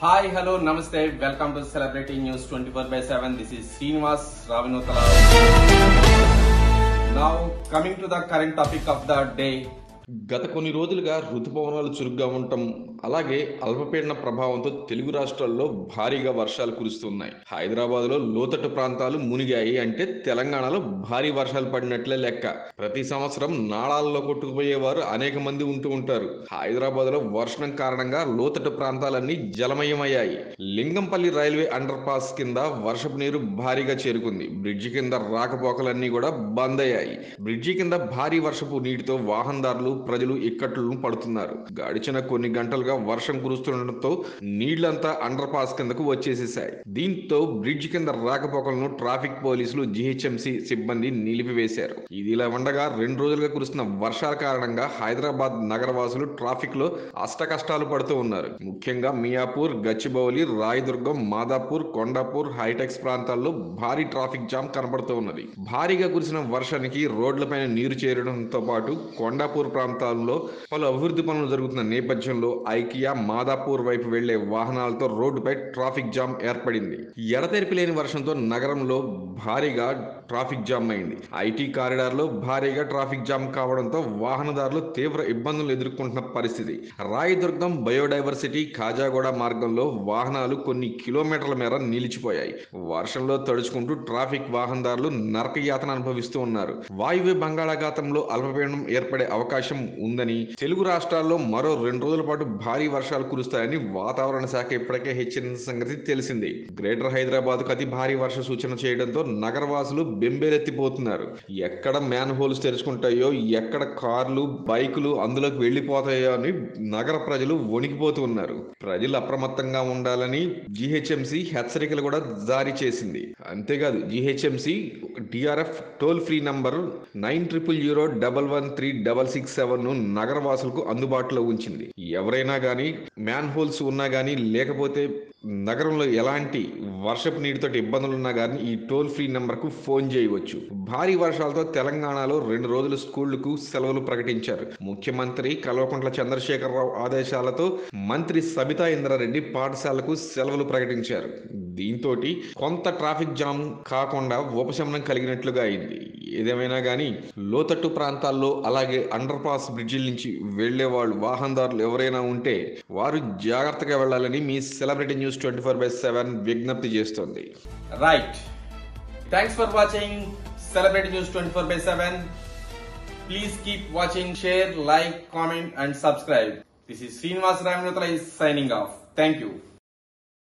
Hi hello namaste welcome to celebrity news twenty four by seven this is Srinivas Ravinotala now coming to the current topic of the day గత కొన్ని రోజులుగా ఋతుపవనాలు చురుగ్గా ఉండటం అలాగే అల్పపీడన ప్రభావంతో తెలుగు రాష్ట్రాల్లో భారీగా వర్షాలు కురుస్తున్నాయి. హైదరాబాద్లో లోతట్టు ప్రాంతాలు మునిగాయి అంటే తెలంగాణలో భారీ వర్షాలు పడినట్లే లెక్క. ప్రతి సంవత్సరం నాళాల్లో కొట్టుకుపోయేవారు అనేక మంది ఉంటూ ఉంటారు. హైదరాబాద్లో వర్షం కారణంగా లోతట్టు ప్రాంతాలన్నీ జలమయమయ్యాయి. లింగంపల్లి రైల్వే అండర్ పాస్ కింద వర్షపు నీరు భారీగా చేరుకుంది. బ్రిడ్జి కింద రాకపోకలన్నీ కూడా బంద్ అయ్యాయి. బ్రిడ్జి కింద భారీ వర్షపు నీటితో వాహనదారులు ప్రజలు ఇక్కట్లను పడుతున్నారు. గడిచిన కొన్ని గంటలుగా వర్షం కురుస్తుండటంతో నీళ్ళంతా అండర్ పాస్ కిందకు వచ్చేసేసాయి. దీంతో బ్రిడ్జ్ కింద రాకపోకలను ట్రాఫిక్ పోలీసులు జిహెచ్ఎంసి సిబ్బంది నిలిపివేశారు. ఇది ఇలా ఉండగా రెండు రోజులుగా కురుస్తున్న వర్షాల కారణంగా హైదరాబాద్ నగరవాసులు ట్రాఫిక్లో అష్ట కష్టాలు పడుతూ ఉన్నారు. ముఖ్యంగా మియాపూర్ గచ్చిబౌలి రాయదుర్గం మాదాపూర్ కొండాపూర్ హైటెక్స్ ప్రాంతాల్లో భారీ ట్రాఫిక్ జామ్ కనబడుతూ ఉన్నది. భారీగా కురిసిన వర్షానికి రోడ్లపైన నీరు చేరడంతో పాటు కొండాపూర్ ప్రాంతాల్లో పలు అభివృద్ధి పనులు జరుగుతున్న నేపథ్యంలో ఐకియా మాదాపూర్ వైపు వెళ్ళే వాహనాలతో రోడ్డుపై ట్రాఫిక్ జామ్ ఏర్పడింది. ఎడతెరిపి లేని వర్షంతో నగరంలో భారీగా ట్రాఫిక్ జామ్ అయింది. ఐటీ కారిడార్లో భారీగా ట్రాఫిక్ జామ్ కావడంతో వాహనదారులు తీవ్ర ఇబ్బందులు ఎదుర్కొంటున్న పరిస్థితి. రాయదుర్గం బయోడైవర్సిటీ కాజాగూడ మార్గంలో వాహనాలు కొన్ని కిలోమీటర్ల మేర నిలిచిపోయాయి. వర్షంలో తడుచుకుంటూ ట్రాఫిక్ వాహనదారులు నరక యాతన అనుభవిస్తూ ఉన్నారు. వాయువ్య బంగాళాఖాతంలో అల్పపీడనం ఏర్పడే అవకాశం ఉందని తెలుగు రాష్ట్రాల్లో మరో రెండు రోజుల పాటు భారీ వర్షాలు కురుస్తాయని వాతావరణ శాఖ ఇప్పటికే హెచ్చరించిన సంగతి తెలిసింది. గ్రేటర్ హైదరాబాద్ అతి భారీ వర్ష సూచన చేయడంతో నగరవాసులు బెంబేలెత్తిపోతున్నారు. ఎక్కడ మ్యాన్ హోల్స్ తెరుచుకుంటాయో ఎక్కడ కార్లు బైకులు అందులోకి వెళ్ళిపోతాయో అని నగర ప్రజలు వణికిపోతూ ఉన్నారు ప్రజలు అప్రమత్తంగా ఉండాలని జిహెచ్ఎంసి హెచ్చరికలు కూడా జారీ చేసింది. అంతేకాదు GHMC TRF toll free number nine triple zero double one three double six సెవెన్ను నగరవాసులకు అందుబాటులో ఉంచింది. ఎవరైనా కానీ మ్యాన్ హోల్స్ ఉన్నా కానీ లేకపోతే నగరంలో ఎలాంటి వర్షపు నీటితో ఇబ్బందులు ఉన్నా కానీ ఈ టోల్ ఫ్రీ నెంబర్కు ఫోన్ చేయవచ్చు. భారీ వర్షాలతో తెలంగాణలో రెండు రోజులు స్కూళ్ళకు సెలవులు ప్రకటించారు. ముఖ్యమంత్రి కల్వకుంట్ల చంద్రశేఖరరావు ఆదేశాలతో మంత్రి సబితా ఇంద్రారెడ్డి పాఠశాలకు సెలవులు ప్రకటించారు. దీంతో కొంత ట్రాఫిక్ జామ్ కాకుండా ఉపశమనం కలిగినట్లుగా అయింది. ఏదేమైనా కానీ లోతట్టు ప్రాంతాల్లో అలాగే అండర్ పాస్ బ్రిడ్జిల నుంచి వెళ్ళే వాళ్ళు వాహనదారులు ఎవరైనా ఉంటే వారు జాగ్రత్తగా వెళ్ళాలని మీ celebrity news twenty four by seven విజ్ఞప్తి చేస్తుంది. Right thanks for watching celebrity news twenty four by seven please keep watching share like comment and subscribe this is Srinivas Ravinotala is signing off thank you